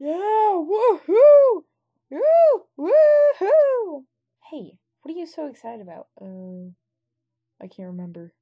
Yeah, woohoo! Woo, woohoo! Hey, what are you so excited about? Uh, I can't remember.